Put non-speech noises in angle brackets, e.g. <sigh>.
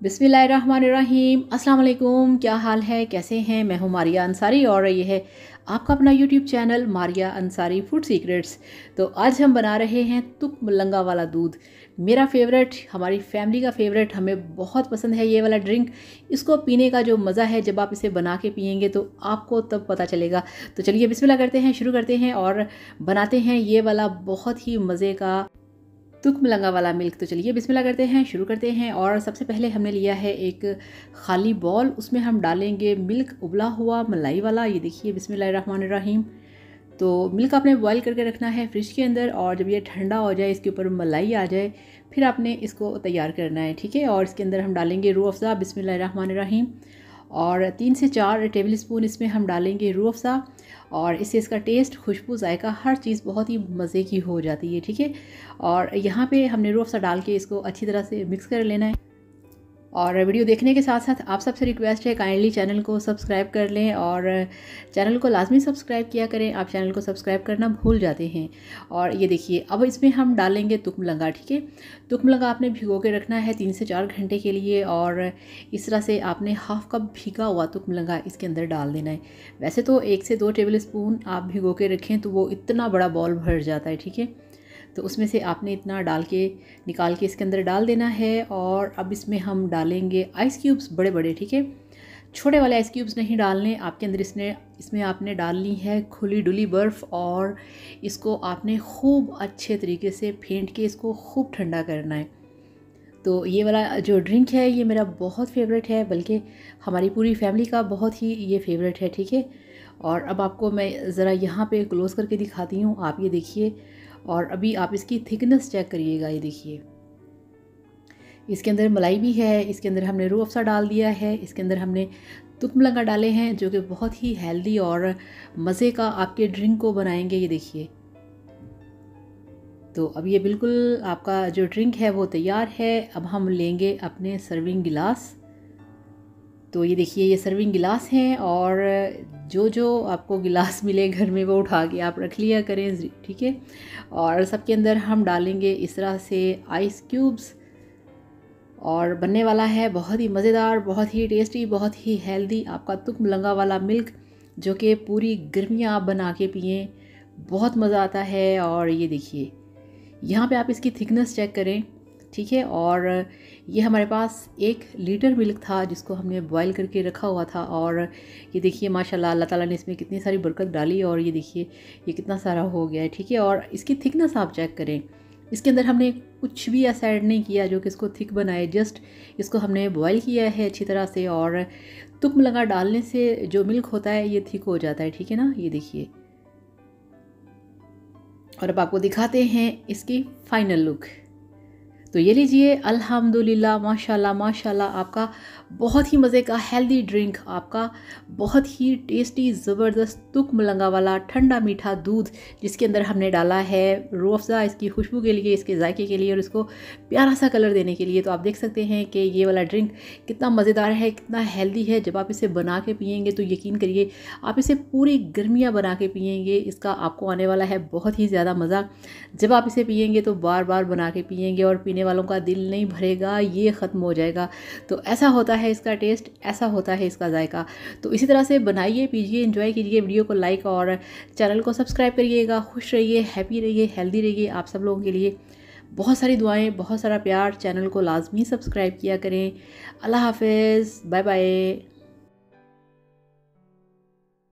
बिसमीम अस्सलाम क्या हाल है? कैसे हैं? मैं हूँ मारिया अंसारी और ये है आपका अपना YouTube channel Maria Ansari food secrets तो आज हम बना रहे हैं तुक मलंगा वाला दूध। मेरा फेवरेट हमारी फैमिली का फेवरेट हमें बहुत पसंद है ये वाला ड्रिंक इसको पीने का जो मज़ा है, जब आप इसे बना के पियेंगे तो आपको तब पता चलेगा। तो चलिए बिस्मिल्लाह करते हैं, शुरू करते हैं और बनाते हैं ये वाला बहुत ही मज़े का तुक मलंगा वाला मिल्क तो चलिए बिस्मिल्लाह करते हैं, शुरू करते हैं और सबसे पहले हमने लिया है एक खाली बॉल, उसमें हम डालेंगे मिल्क उबला हुआ मलाई वाला, ये देखिए बिस्मिल्लाहिर्रहमानिर्रहीम। तो मिल्क आपने बॉईल करके रखना है फ्रिज के अंदर और जब ये ठंडा हो जाए, इसके ऊपर मलाई आ जाए, फिर आपने इसको तैयार करना है, ठीक है? और इसके अंदर हम डालेंगे रू अफ़ज़ा, बिस्मिल्लाहिर्रहमानिर्रहीम। और तीन से चार टेबल स्पून इसमें हम डालेंगे रू अफ़ज़ा। और इससे इसका टेस्ट खुशबू, जायका, हर चीज़ बहुत ही मज़े की हो जाती है, ठीक है? और यहाँ पे हमने रू अफ़ज़ा डाल के इसको अच्छी तरह से मिक्स कर लेना है। और वीडियो देखने के साथ साथ आप सबसे रिक्वेस्ट है काइंडली चैनल को सब्सक्राइब कर लें और चैनल को लाजमी सब्सक्राइब किया करें। आप चैनल को सब्सक्राइब करना भूल जाते हैं। और ये देखिए, अब इसमें हम डालेंगे तुकमलंगा, ठीक है? तुकमलंगा आपने भिगो के रखना है तीन से चार घंटे के लिए और इस तरह से आपने हाफ़ कप भीगा हुआ तुकमलंगा इसके अंदर डाल देना है। वैसे तो एक से दो टेबल स्पून आप भिगो के रखें तो वो इतना बड़ा बॉल भर जाता है, ठीक है? तो उसमें से आपने इतना डाल के, निकाल के इसके अंदर डाल देना है और अब इसमें हम डालेंगे आइस क्यूब्स बड़े बड़े ठीक है? छोटे वाले आइस क्यूब्स नहीं डालने, आपके अंदर इसने, इसमें आपने डालनी है खुली डुली बर्फ़ और इसको आपने खूब अच्छे तरीके से फेंट के इसको खूब ठंडा करना है। तो ये वाला जो ड्रिंक है, ये मेरा बहुत फेवरेट है, बल्कि हमारी पूरी फैमिली का बहुत ही ये फेवरेट है, ठीक है? और अब आपको मैं ज़रा यहाँ पे क्लोज़ करके दिखाती हूँ, आप ये देखिए। और अभी आप इसकी थिकनेस चेक करिएगा, ये देखिए। इसके अंदर मलाई भी है, इसके अंदर हमने रू अफ़सा डाल दिया है, इसके अंदर हमने तुकमलंगा डाले हैं, जो कि बहुत ही हेल्दी और मज़े का आपके ड्रिंक को बनाएँगे, ये देखिए। तो अब ये बिल्कुल आपका जो ड्रिंक है, वो तैयार है। अब हम लेंगे अपने सर्विंग गिलास। तो ये देखिए, ये सर्विंग गिलास हैं और जो जो आपको गिलास <laughs> मिले घर में वो उठा के आप रख लिया करें ठीक है? और सबके अंदर हम डालेंगे इस तरह से आइस क्यूब्स और बनने वाला है बहुत ही मज़ेदार, बहुत ही टेस्टी बहुत ही हेल्दी आपका तुक मलंगा वाला मिल्क जो कि पूरी गर्मियाँ आप बना के पिए। बहुत मज़ा आता है और ये देखिए, यहाँ पे आप इसकी थिकनेस चेक करें। ठीक है? और ये हमारे पास एक लीटर मिल्क था जिसको हमने बॉईल करके रखा हुआ था और ये देखिए, माशाल्लाह, अल्लाह ताला ने इसमें कितनी सारी बरकत डाली और ये देखिए, ये कितना सारा हो गया है, ठीक है? और इसकी थिकनेस आप चेक करें। इसके अंदर हमने कुछ भी ऐसा ऐड नहीं किया जो कि इसको थिक बनाए जस्ट इसको हमने बॉयल किया है अच्छी तरह से और तुक लगा डालने से जो मिल्क होता है, ये थिक हो जाता है, ठीक है ना? ये देखिए। और अब आपको दिखाते हैं इसकी फाइनल लुक तो ये लीजिए, अल्हम्दुलिल्लाह, माशाल्लाह माशाल्लाह, आपका बहुत ही मज़े का हेल्दी ड्रिंक आपका बहुत ही टेस्टी ज़बरदस्त, तुक मलंगा वाला, ठंडा मीठा दूध, जिसके अंदर हमने डाला है रू अफ़ज़ा इसकी खुशबू के लिए, इसके जायके के लिए और इसको प्यारा सा कलर देने के लिए। तो आप देख सकते हैं कि ये वाला ड्रिंक कितना मज़ेदार है, कितना हेल्दी है। जब आप इसे बना के पियेंगे तो यकीन करिए, आप इसे पूरी गर्मियाँ बना के पियेंगे, इसका आपको आने वाला है बहुत ही ज़्यादा मज़ा। जब आप इसे पियेंगे तो बार बार बना के पियेंगे और पीने वालों का दिल नहीं भरेगा, ये ख़त्म हो जाएगा। तो ऐसा होता है इसका टेस्ट, ऐसा होता है इसका जायका। तो इसी तरह से बनाइए, पीजिए इन्जॉय कीजिए वीडियो को लाइक और चैनल को सब्सक्राइब करिएगा। खुश रहिए, हैप्पी रहिए, हेल्दी रहिए आप सब लोगों के लिए। बहुत सारी दुआएँ, बहुत सारा प्यार, चैनल को लाजमी सब्सक्राइब किया करें। अल्लाह हाफिज़, बाय बाय।